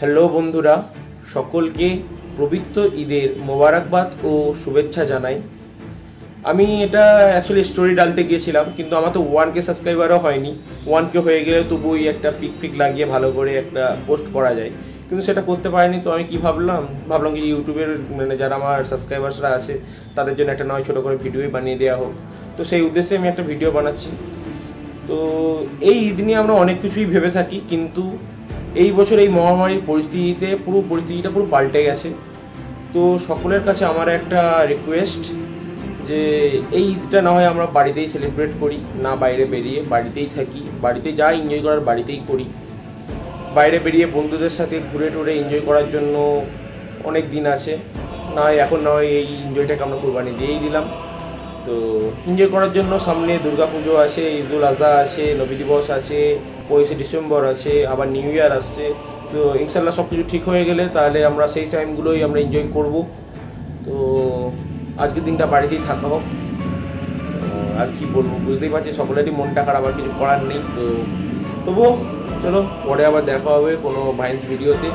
Hello বন্ধুরা, সকলকে পবিত্র ঈদের মোবারকবাদ ও শুভেচ্ছা জানাই। আমি এটা অ্যাকচুয়ালি স্টোরি ডালতে গিয়েছিলাম, কিন্তু আমার তো ওয়ান কে সাবস্ক্রাইবারও হয়নি। ওয়ান কে হয়ে গেলে তবু ওই একটা পিক পিক লাগিয়ে ভালো করে একটা পোস্ট করা যায়। কিন্তু সেটা করতে পারিনি, তো আমি কি ভাবলাম? ভাবলাম কি ইউটিউবের মানে যারা আমার সাবস্ক্রাইবার্সরা আছে, তাদের জন্য একটা নয় ছোটো করে ভিডিওই বানিয়ে দেওয়া হোক। তো সেই উদ্দেশ্যে আমি একটা ভিডিও বানাচ্ছি। তো এই ঈদ নিয়ে আমরা অনেক কিছুই ভেবে থাকি, কিন্তু এই বছর এই মহামারীর পরিস্থিতিতে পুরো পরিস্থিতিটা পুরো পাল্টে গেছে। তো সকলের কাছে আমার একটা রিকোয়েস্ট যে এই ঈদটা না হয় আমরা বাড়িতেই সেলিব্রেট করি, না বাইরে বেরিয়ে, বাড়িতেই থাকি, বাড়িতে যা এনজয় করার বাড়িতেই করি। বাইরে বেরিয়ে বন্ধুদের সাথে ঘুরে টুরে এনজয় করার জন্য অনেক দিন আছে। না হয় এখন না হয় এই এনজয়টাকে আমরা কোরবানি দিয়েই দিলাম। তো এনজয় করার জন্য সামনে দুর্গাপুজো আছে, ঈদুল আজহা আছে, নবী দিবস আছে পঁচিশে ডিসেম্বর আছে, আবার নিউ ইয়ার আসছে। তো ইনশাল্লাহ সব কিছু ঠিক হয়ে গেলে তাহলে আমরা সেই টাইমগুলোই আমরা এনজয় করব। তো আজকের দিনটা বাড়িতেই থাকা হোক। আর কি বলব, বুঝতেই পারছি সকলেরই মনটা খারাপ, আর কিছু করার নেই। তো তবুও চলো, পরে আবার দেখা হবে কোনো ভাইন্স ভিডিওতে